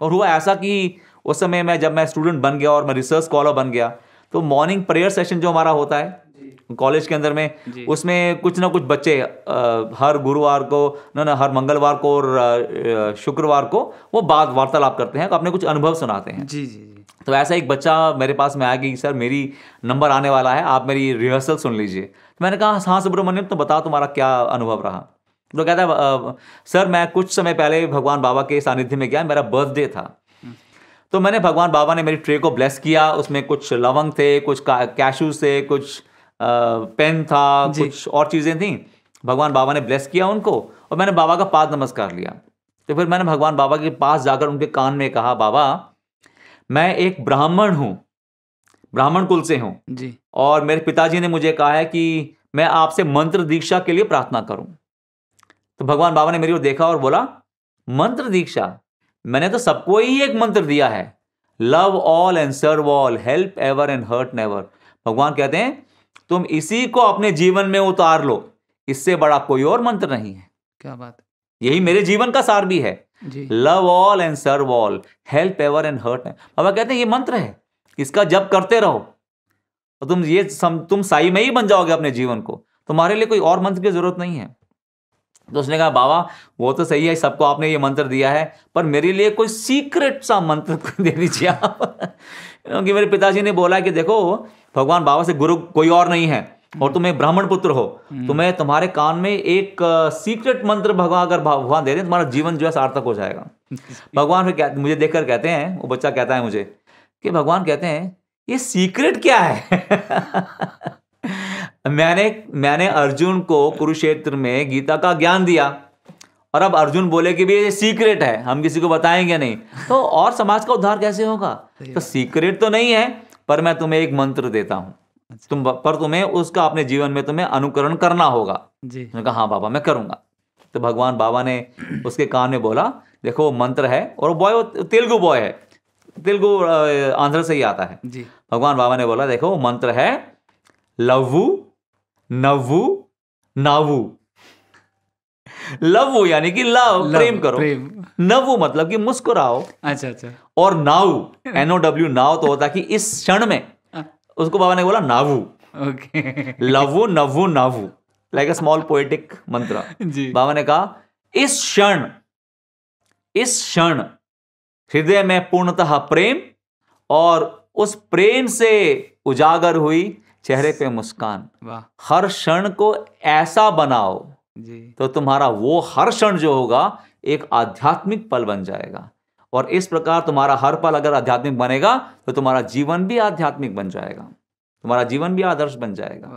और हुआ ऐसा कि उस समय मैं जब मैं स्टूडेंट बन गया और मैं रिसर्च स्कॉलर बन गया तो मॉर्निंग प्रेयर सेशन जो हमारा होता है कॉलेज के अंदर में उसमें कुछ ना कुछ बच्चे अ, हर गुरुवार को ना ना हर मंगलवार को और शुक्रवार को वो बात वार्तालाप करते हैं अपने कुछ अनुभव सुनाते हैं। जी जी जी। तो ऐसा एक बच्चा मेरे पास में आया कि सर मेरी नंबर आने वाला है आप मेरी रिहर्सल सुन लीजिए। तो मैंने कहा हाँ सुब्रमण्यम तो बताओ तुम्हारा क्या अनुभव रहा? तो कहता है सर मैं कुछ समय पहले भगवान बाबा के सानिध्य में गया मेरा बर्थडे था। तो मैंने भगवान बाबा ने मेरी ट्रे को ब्लेस किया उसमें कुछ लवंग थे कुछ कैशूज थे कुछ पेन था कुछ और चीज़ें थी। भगवान बाबा ने ब्लेस किया उनको और मैंने बाबा का पाद नमस्कार लिया। तो फिर मैंने भगवान बाबा के पास जाकर उनके कान में कहा बाबा मैं एक ब्राह्मण हूँ ब्राह्मण कुल से हूँ जी। और मेरे पिताजी ने मुझे कहा है कि मैं आपसे मंत्र दीक्षा के लिए प्रार्थना करूँ। तो भगवान बाबा ने मेरी ओर देखा और बोला मंत्र दीक्षा मैंने तो सबको ही एक मंत्र दिया है। Love all and serve all help ever and hurt never भगवान कहते हैं तुम इसी को अपने जीवन में उतार लो। इससे बड़ा कोई और मंत्र नहीं है। क्या बात यही मेरे जीवन का सार भी है। Love all and serve all help ever and hurt बाबा कहते हैं ये मंत्र है। इसका जप करते रहो। और तुम ये सम, तुम साई में ही बन जाओगे अपने जीवन को। तुम्हारे लिए कोई और मंत्र की ज़रूरत नहीं है। तो उसने कहा बाबा वो तो सही है सबको आपने ये मंत्र दिया है पर मेरे लिए कोई सीक्रेट सा मंत्र दे दीजिए आप। क्योंकि मेरे पिताजी ने बोला कि देखो भगवान बाबा से गुरु कोई और नहीं है और तुम एक ब्राह्मण पुत्र हो तुम्हें तुम्हारे कान में एक सीक्रेट मंत्र भगवान अगर भगवान दे दें तुम्हारा जीवन जो है सार्थक हो जाएगा। भगवान फिर क्या मुझे देखकर कहते हैं वो बच्चा कहता है मुझे कि भगवान कहते हैं ये सीक्रेट क्या है? मैंने मैंने अर्जुन को कुरुक्षेत्र में गीता का ज्ञान दिया। और अब अर्जुन बोले कि भी ये सीक्रेट है हम किसी को बताएँगे नहीं। तो और समाज का उद्धार कैसे होगा? तो सीक्रेट तो नहीं है पर मैं तुम्हें एक मंत्र देता हूँ। अच्छा। तुम पर तुम्हें उसका अपने जीवन में तुम्हें अनुकरण करना होगा। जी। कहा हाँ बाबा मैं करूँगा। तो भगवान बाबा ने उसके कान में बोला देखो वो मंत्र है और बॉय वो तेलुगु बॉय है। तेलुगु आंध्र से ही आता है। जी। भगवान बाबा ने बोला देखो वो मंत्र है लवु नवु नावु। लवु यानी कि लव प्रेम करो। प्रेम। नवु मतलब कि मुस्कुराओ। अच्छा अच्छा। और नाउ एनओ डब्ल्यू नाव तो होता कि इस क्षण में। हाँ। उसको बाबा ने बोला नावु। ओके। लवु नवु नावु। लाइक अ स्मॉल पोएटिक मंत्र जी। बाबा ने कहा इस क्षण इस क्षण हृदय में पूर्णतः प्रेम और उस प्रेम से उजागर हुई चेहरे पे मुस्कान। हर क्षण को ऐसा बनाओ जी। तो तुम्हारा वो हर क्षण जो होगा एक आध्यात्मिक पल बन जाएगा। और इस प्रकार तुम्हारा हर पल अगर आध्यात्मिक बनेगा तो तुम्हारा जीवन भी आध्यात्मिक बन जाएगा। तुम्हारा जीवन भी आदर्श बन जाएगा।